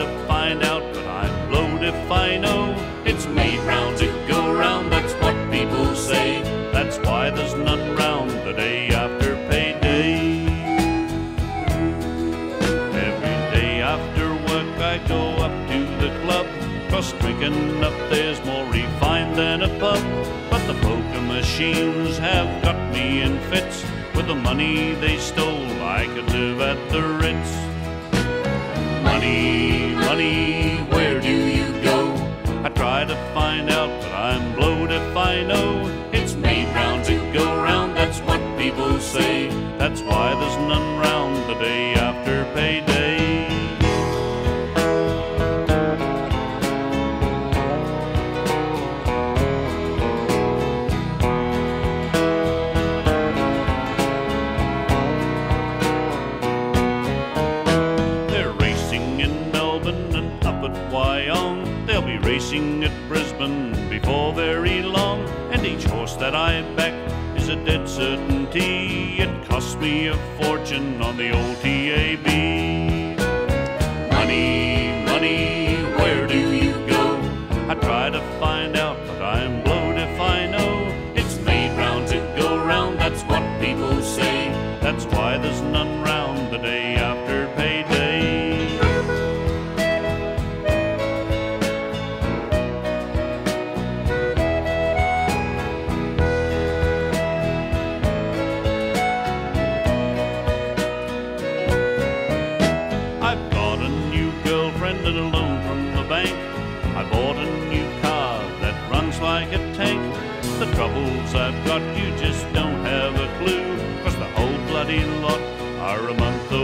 I blow if I know. It's made round to go round, that's what people say. That's why there's none round the day after payday. Every day after work I go up to the club. Cause drinking up there's more refined than a pub. But the poker machines have got me in fits. With the money they stole, I could live at the Ritz. Money, money, where do you go? I try to find out, but I'm blowed if I know. It's made round to go round, that's what people say. That's why there's none round the day after payday. Melbourne and up at Wyong. They'll be racing at Brisbane before very long. And each horse that I back is a dead certainty. It costs me a fortune on the old TAB. Money, money, where do you go? I try to find out, but I'm blowed if I know. It's made round to go round, that's what people say. That's why there's none round the day after I bought a new car that runs like a tank. The troubles I've got, you just don't have a clue. Cause the whole bloody lot are a month overdue.